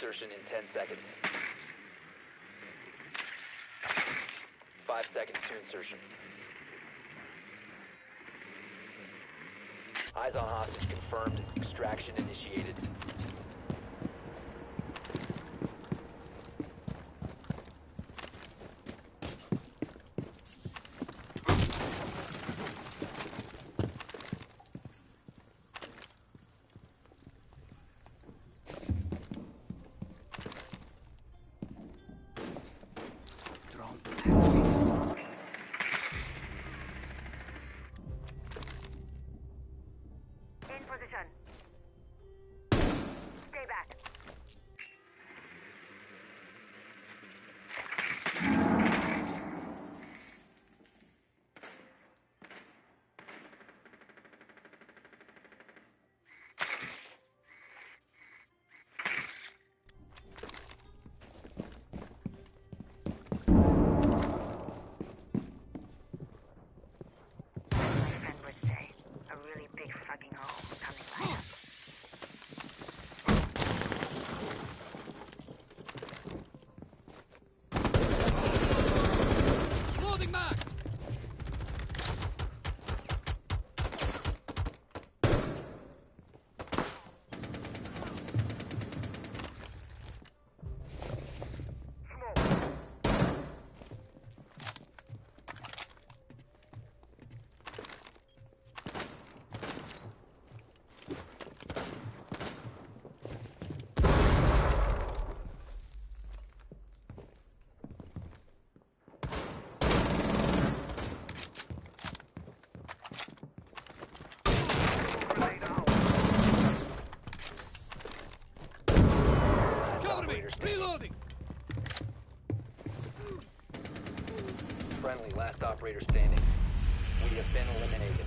insertion in 10 seconds. Five seconds to insertion. Eyes on hostage confirmed. Extraction initiated. Friendly, last operator standing. We have been eliminated.